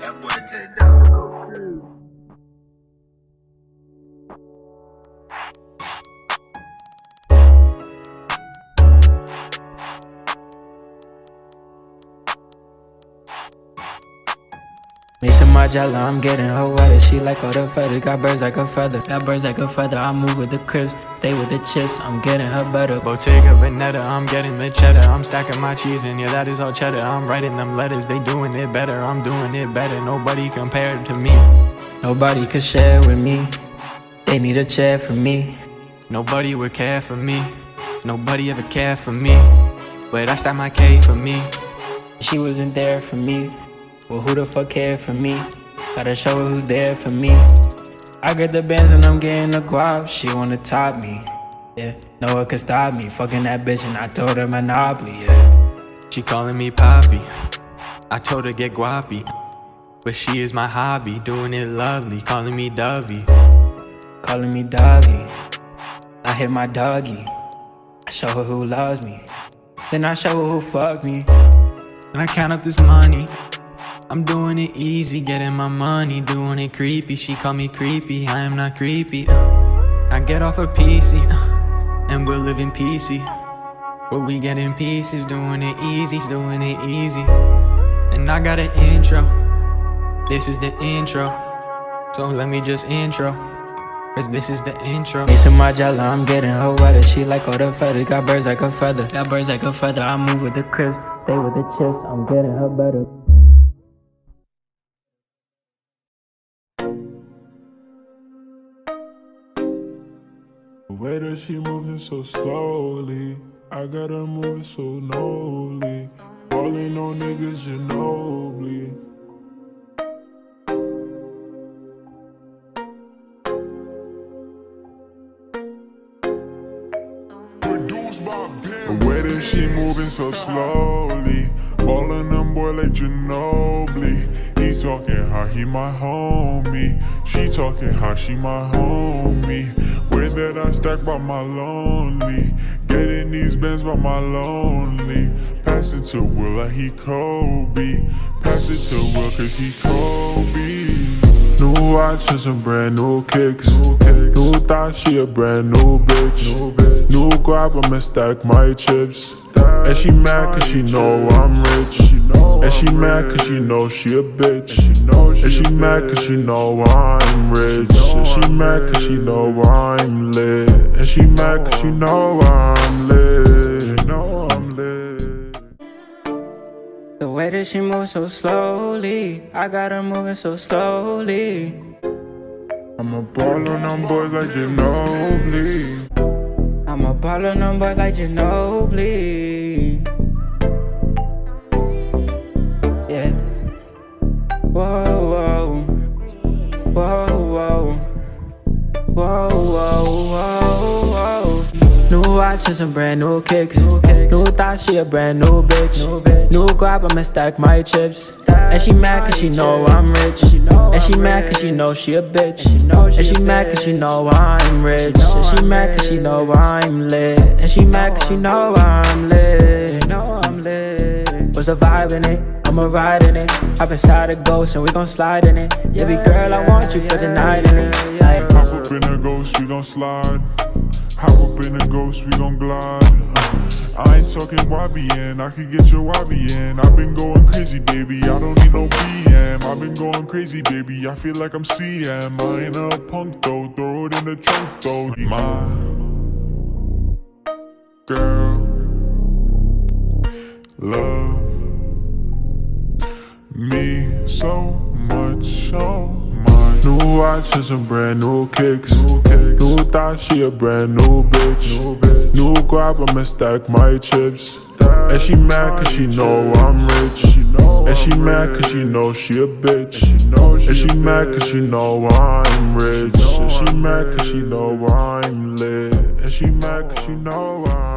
That boy J Dog Maison Margiela, I'm getting her wetter. She like all the feathers, got birds like a feather. Got birds like a feather, I move with the crips, stay with the chips, I'm getting her better. Bottega Veneta, I'm getting the cheddar. I'm stacking my cheese, and yeah, that is all cheddar. I'm writing them letters, they doing it better. I'm doing it better. Nobody compared to me. Nobody could share with me, they need a chair for me. Nobody would care for me. Nobody ever cared for me. But I stacked my K for me. She wasn't there for me, well, who the fuck cared for me? Gotta show her who's there for me. I get the bands and I'm getting the guap, she wanna top me. Yeah, no one can stop me. Fucking that bitch and I told her monopoly, yeah. She calling me Poppy. I told her get guappy. But she is my hobby, doing it lovely, calling me Dovey. Calling me doggy. I hit my doggy. I show her who loves me. Then I show her who fucked me. And I count up this money. I'm doing it easy, getting my money, doing it creepy. She call me creepy, I am not creepy. uh. I get off a PC, uh, and we're living PC. But we get in pieces, doing it easy, doing it easy. And I got an intro. This is the intro. So let me just intro. Cause this is the intro. Maison Margiela, I'm getting her wetter. She like all the feathers, got birds like a feather. Got birds like a feather, I move with the crips, stay with the chips, I'm getting her better. Way that she moving so slowly, I got her moving so nobly. Falling on niggas, Ginobili. The way that she moving so slowly, ballin' them boy like Ginobili. He talking how he my homie, she talking how she my homie. Way that I stack by my lonely, getting these bands by my lonely. Pass it to Will like he Kobe, pass it to Will cause he Kobe. New watches and brand new kicks. New thought she a brand new bitch. New grab, I'ma stack my chips. And she mad cause she know I'm rich. And she mad cause she know she a bitch. And she mad cause she know I'm rich. And she mad cause she know I'm lit. And she mad cause she know I'm lit. Know I'm lit. The way that she moves so slowly, I got her moving so slowly. I'm a ball on them boys like Ginobili. I'm a baller number like Ginobili. Whoa. Whoa, whoa, whoa. New watches and brand new kicks. New thought she a brand new bitch. New grab, I'ma stack my chips. And she mad cause she know I'm rich. And she mad cause she know she a bitch. And she mad cause she know I'm rich. And she mad cause she know I'm lit. And she mad cause she know I'm lit. Know I'm lit. What's the vibe in it? I'ma ride in it. Hop inside a ghost and we gon' slide in it. Yeah, Baby girl, I want you for the night in it. Like, Hop up in a ghost, we gon' slide. Hop up in a ghost, we gon' glide. Uh, I ain't talking YBN, I can get your YBN. I've been going crazy, baby. I don't need no BM. I've been going crazy, baby. I feel like I'm CM. I ain't a punk though, throw it in the trunk though. My girl, love me so much, oh my. New watches and brand new kicks. New thought she a brand new bitch. New grab, I'ma stack my chips. stack And she mad cause she know I'm rich. she know And she mad cause she know she a bitch. And she mad cause she know I'm rich. And she mad cause she know I'm lit. And she mad cause she know I'm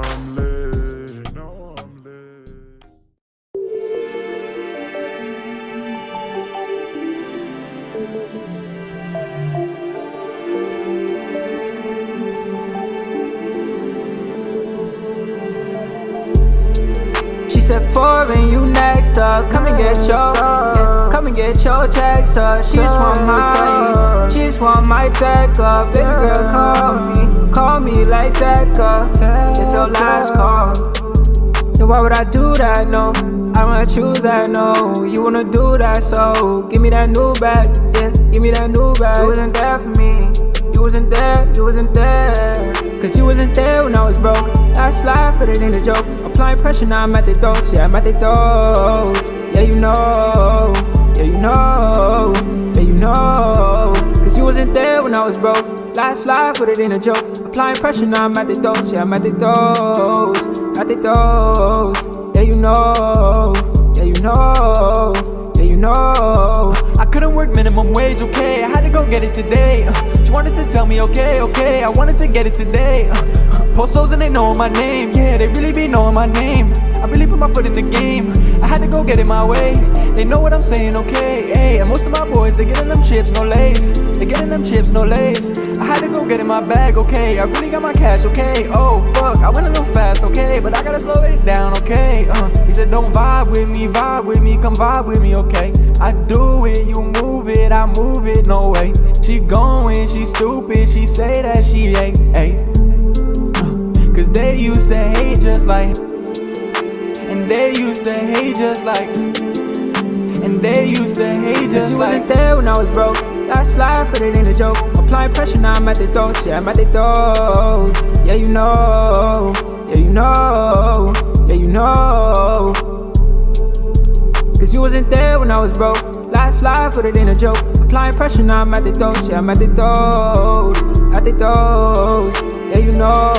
four and you next up. Come and get your, yeah, come and get your checks up. She just want my, she just want my tech up. Baby girl, call me, call me like that, girl. It's your last call. So why would I do that? No, I wanna choose that. No, you wanna do that, so give me that new bag. Yeah, give me that new bag. You wasn't there for me. You wasn't there. You wasn't there. Cause you wasn't there when I was broke. Last life, but it ain't a joke. Applying pressure, now I'm at the dose, Yeah, I'm at the dose. Yeah, you know. Yeah, you know. Yeah, you know. Cause you wasn't there when I was broke. Last life, but it ain't a joke. Applying pressure, now I'm at the throats. Yeah, I'm at the throats. At the throats. Yeah, you know. Yeah, you know. Yeah, you know. Work minimum wage, okay. I had to go get it today. Uh, she wanted to tell me, okay, okay. I wanted to get it today. Uh, post those and they know my name. Yeah, they really be knowing my name. I really put my foot in the game. I had to go get it my way. They know what I'm saying, okay. Hey, and most of my boys, they getting them chips, no lace. They getting them chips, no lace. I had to go get in my bag, okay. I really got my cash, okay. Oh, fuck, I went a little fast, okay. But I gotta slow it down, okay. Uh, don't vibe with me, vibe with me, come vibe with me, okay. I do it, you move it, I move it, no way. She going, she stupid, she say that she ain't, hey. Uh, Cause they used to hate just like, and they used to hate just like, and they used to hate just you like. wasn't there when I was broke. That's life, but it ain't a joke. Applying pressure, now I'm at the throats. Yeah, I'm at the throats. Yeah, you know. Yeah, you know. Yeah, you know. Cause you wasn't there when I was broke. Last life, but it ain't a joke. Applying pressure, now I'm at the throats. Yeah, I'm at the throats. At the know. Yeah, you know.